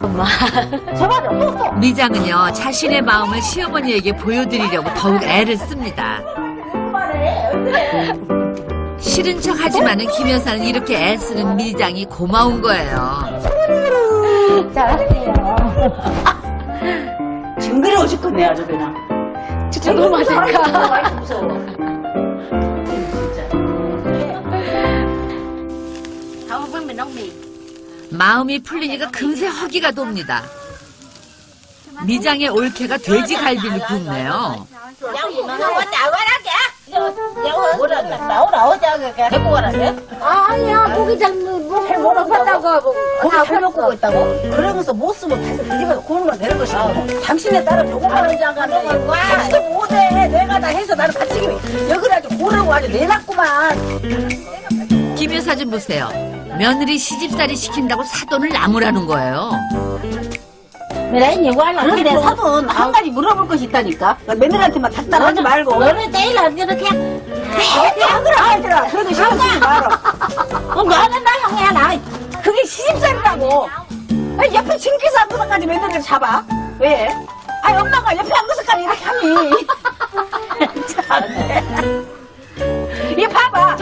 엄마. 저봐줘, 또, 또. 미장은요 자신의 마음을 시어머니에게 보여드리려고 더욱 애를 씁니다. 싫은 척 하지만은 김 여사는 이렇게 애쓰는 미장이 고마운 거예요. 잘하세요. 징그러워 죽겠네, 아주 그냥. 진짜 너무 무서워. 마음이 풀리니까 금세 허기가 돕니다. 미장의 올케가 돼지 갈비를 굽네요. 나오라, 어제 데리고 가라네? 아니야, 고기장 잘 먹었다고. 고기 잘 먹고 있다고? 그러면서 못 쓰면 다시 뒤집어서 구는 건 되는 것이 당신의 딸은 조그마한 장가는 같이도 못해. 내가 다 해서 같이 여기를 아주 고르고 아주 내놨구만. 김 여사 좀 보세요. 며느리 시집살이 시킨다고 사돈을 나무라는 거예요. 그런데 사돈 한 가지 물어볼 것이 있다니까. 며느리한테만 닥달하지 말고. 너는 제일 안 이렇게. 아, 그래, 알더라. 그래도 신경 쓰지 마라. 그럼 너는 나 형이야, 나. 그게 시집살이라고. 아니, 옆에 징기스 앉아서까지 며느리를 잡아. 왜? 아니, 엄마가 옆에 앉아서까지 이렇게 하니. 참네. 이거 봐봐.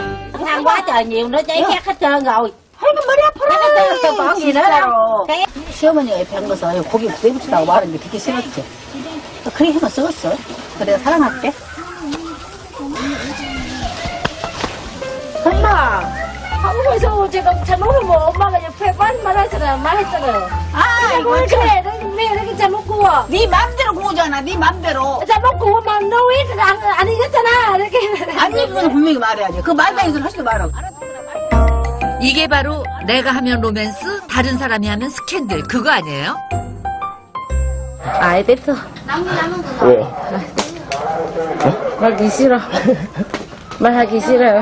Cháy khét hết trơn rồi. 아이고, 머리 아파라. 막 진짜로. 시어머니가 옆에 앉아서 고기 내붙이다고 말하는데 그게 싫었지. 그렇게 하면 썩었어. 그래, 사랑할게. 엄마. 한국에서 제가 잘못을 뭐 엄마가 옆에 빨리 말하잖아, 말했잖아요. 아, 근데 뭘 그래, 왜 이렇게 잘못 구워? 네 맘대로 구우잖아, 네 맘대로. 잘못 구우면 너왜 안, 안 익었잖아, 이렇게. 안 입으면 분명히 말해야지. 그 말다해서 하지도 말아. 이게 바로 내가 하면 로맨스, 다른 사람이 하면 스캔들 그거 아니에요? 아이, 됐어. 왜요? 말기 싫어. 말하기 싫어요.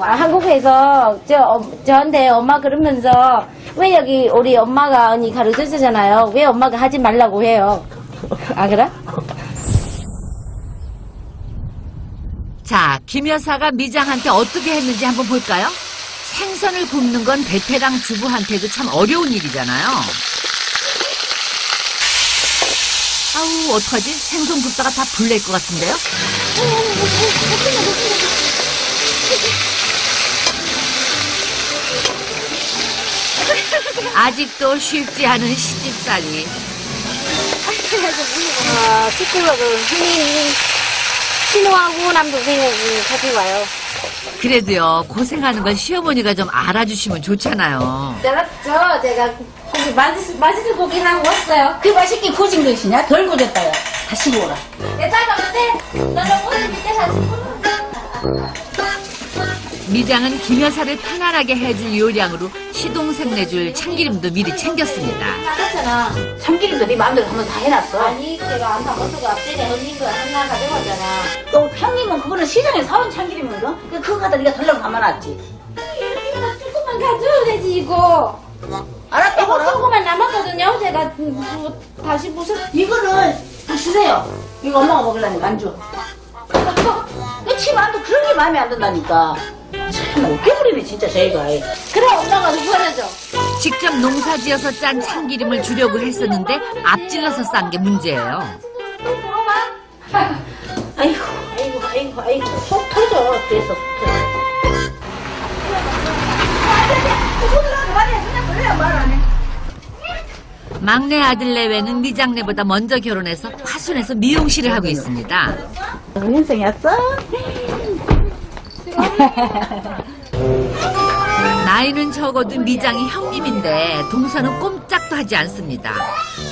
아, 한국에서 저, 어, 저한테 엄마 그러면서 왜 여기 우리 엄마가 언니 가르쳐 주잖아요. 왜 엄마가 하지 말라고 해요. 아, 그래? 자, 김 여사가 미장한테 어떻게 했는지 한번 볼까요? 생선을 굽는 건 베테랑 주부한테도 참 어려운 일이잖아요. 아우, 어떡하지? 생선 굽다가 다 불날 것 같은데요? 아직도 쉽지 않은 시집살이. 아, 흔히, 신호하고 남동생이 같이 와요. 그래도요, 고생하는 건 시어머니가 좀 알아주시면 좋잖아요. 제가, 저, 제가 고기, 맛있, 맛있는 고기 하나 왔어요. 그 맛있게 구진 것이냐? 덜 구졌다, 야. 다시 구워라. 괜찮아, 근데, 너는 오늘 밑에 사실 미장은 김 여사를 편안하게 해줄 요량으로 시동생 내줄 참기름도 미리 챙겼습니다. 나갔잖아. 참기름도 네 마음대로 한번 다 해놨어. 아니, 내가 안 담았어가 앞전에 언니 거 하나 가져가잖아. 또 형님은 그거는 시장에 사온 참기름이거든? 그 그거 갖다 네가 덜렁 담아놨지. 이거 조금만 가져야 되지, 이거. 알았다, 이거. 조금만 남았거든요. 제가 음, 뭐, 다시 무슨. 이거는 드세요. 이거 엄마가 먹으려니 만주. 그치 만두 그런 게 마음에 안 든다니까. 참 웃겨버리네 진짜 저희가. 그래, 엄마가 버려줘. 직접 농사 지어서 짠 참기름을 주려고 했었는데 앞질러서 싼 게 문제예요. 아이고 아이고 아이고 아이고 속 터져 터져. 막내 아들 내외는 미장내보다 먼저 결혼해서 화순에서 미용실을 하고 있습니다. 인생이었어? 나이는 적어도 미장이 형님인데 동서는 꼼짝도 하지 않습니다.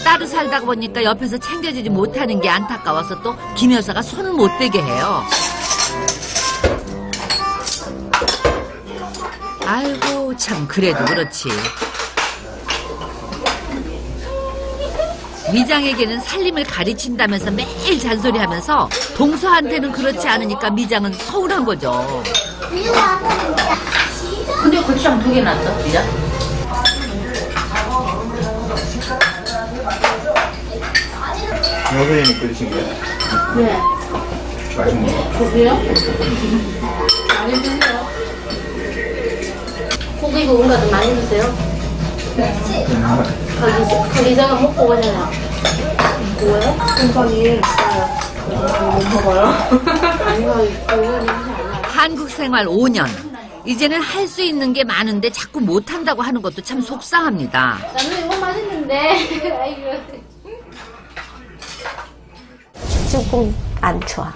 따로 살다 보니까 옆에서 챙겨주지 못하는 게 안타까워서 또 김 여사가 손을 못 대게 해요. 아이고 참 그래도 그렇지. 미장에게는 살림을 가르친다면서 매일 잔소리하면서 동서한테는 그렇지 않으니까 미장은 서운한 거죠. 근데 고추장 두개 놨어 진짜? 여선생님 끓이신 거예요? 네. 맛있는 거. 고기요? 많이 드세요. 고기 구운 거도 많이 드세요. 음, 거기서 거기서 먹고 오잖아. 한국 생활 5년. 이제는 할 수 있는 게 많은데 자꾸 못한다고 하는 것도 참 속상합니다. 나는 이거 맛있는데. 아이고. 조금 안 좋아.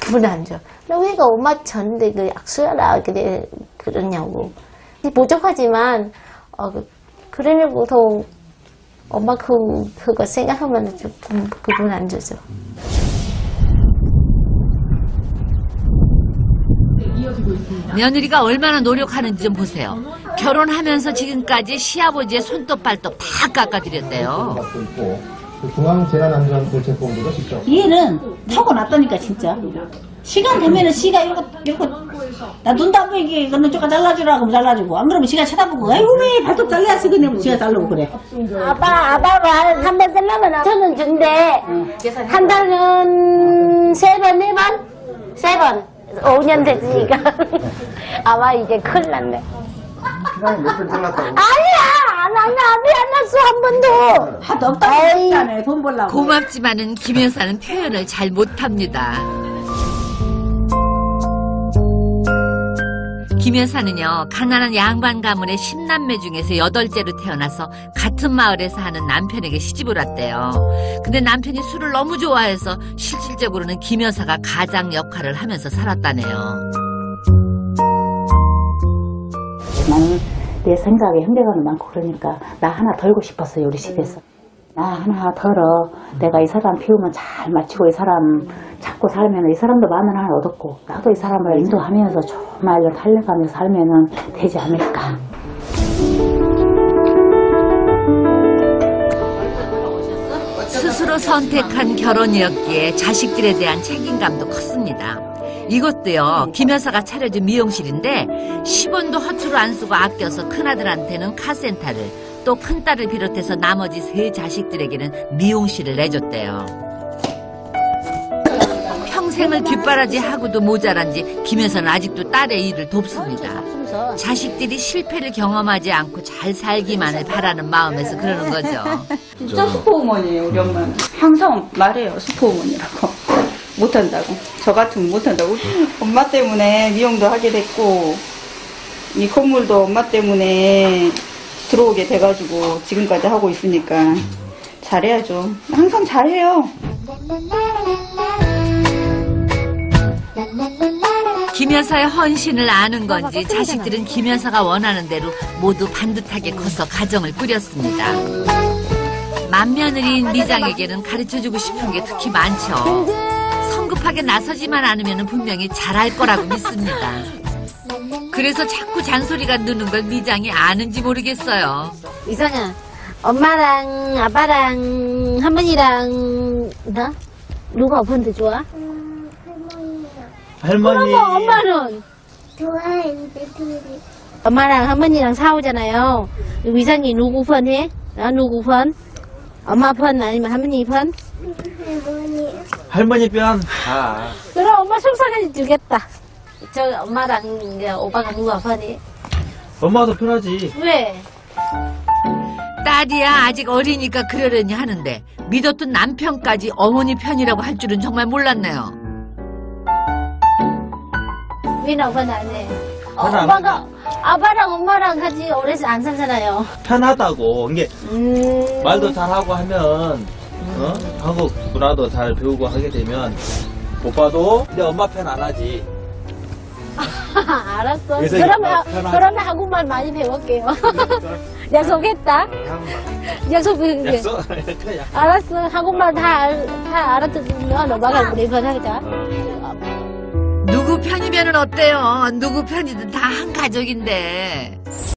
기분 안 좋아. 너희가 엄마 전데 그 약수야라 그래 그러냐고. 부족하지만 어 그- 그러려고 더 엄마 그 그거 생각하면 조금 기분 안 좋죠. 며느리가 얼마나 노력하는지 좀 보세요. 결혼하면서 지금까지 시아버지의 손톱 발톱 다 깎아드렸대요. 중앙재난안전대책본부도 직접 얘는 타고났다니까 진짜. 시간 되면은 시가 이렇게 이렇게 나 눈도 안 보이게 이거는 쪼까 잘라주라고 하면 잘라주고 안 그러면 지가 쳐다보고 아이고 왜 발톱 잘라야지 그냥 지가 자르고 그래. 아빠 아빠 말한번 쓰려면 저는 준대. 한 달은 세 번, 네 번? 세 번. 5년 됐으니까. 아마 이제 큰일 났네. 몇번 잘랐다고 아니야! 안, 안, 앞이 안 났어, 한 번도! 하도 없다고 아이. 했잖아요 돈 벌라고. 고맙지만은 김 여사는 표현을 잘 못합니다. 김 여사는요 가난한 양반 가문의 10남매 중에서 여덟째로 태어나서 같은 마을에서 하는 남편에게 시집을 왔대요. 근데 남편이 술을 너무 좋아해서 실질적으로는 김 여사가 가장 역할을 하면서 살았다네요. 나는 내 생각에 현대감이 많고 그러니까 나 하나 덜고 싶었어요 우리 집에서 나 하나 덜어 내가 이 사람 피우면 잘 마치고 이 사람 찾고 살면 이 사람도 마음을 하나 얻었고 나도 이 사람을 인도하면서 정말로 달려가면서 살면은 되지 않을까 스스로 선택한 결혼이었기에 자식들에 대한 책임감도 컸습니다. 이것도요, 김 여사가 차려준 미용실인데 10원도 허투루 안 쓰고 아껴서 큰아들한테는 카센터를 또 큰딸을 비롯해서 나머지 세 자식들에게는 미용실을 내줬대요. 평생을 뒷바라지 하고도 모자란지 김 여사는 아직도 딸의 일을 돕습니다. 자식들이 실패를 경험하지 않고 잘 살기만을 바라는 마음에서 그러는 거죠. 진짜 슈퍼우먼이에요, 우리 엄마는. 항상 말해요, 슈퍼우먼이라고. 못한다고. 저 같으면 못한다고. 엄마 때문에 미용도 하게 됐고, 이 건물도 엄마 때문에 들어오게 돼가지고 지금까지 하고 있으니까 잘해야죠. 항상 잘해요. 김 여사의 헌신을 아는 건지 자식들은 김 여사가 원하는 대로 모두 반듯하게 커서 가정을 꾸렸습니다. 맏며느리인 미장에게는 가르쳐주고 싶은 게 특히 많죠. 성급하게 나서지만 않으면 분명히 잘할 거라고 믿습니다. 그래서 자꾸 잔소리가 느는 걸 미장이 아는지 모르겠어요. 이상아, 엄마랑 아빠랑 할머니랑 나? 누가 번더 좋아? 할머니 그럼 엄마는? 엄마랑 할머니랑 싸우잖아요. 위상이 누구 편 해? 나 누구 편? 엄마 편 아니면 할머니 편? 할머니 편 아, 그럼 엄마 속상해 주겠다. 저 엄마랑 이제 오빠가 누가 편해? 엄마도 편하지 왜? 딸이야 아직 어리니까 그러려니 하는데 믿었던 남편까지 어머니 편이라고 할 줄은 정말 몰랐네요. 편안 해? 어, 편 안- 오빠가 아빠랑 엄마랑 같이 오래 안 살잖아요. 편하다고 이게 음. 말도 잘하고 하면 어? 한국 문화도 잘 배우고 하게 되면 오빠도 내 엄마 편 안 하지 알았어. 그래서 그러면, 이거 편하지. 그러면 한국말 많이 배울게요. 약속했다. 약속 그냥 알았어. 한국말 다, 알, 다 알아듣으면 엄마가 우리 편 하자. 누구 편이면 어때요? 누구 편이든 다 한 가족인데.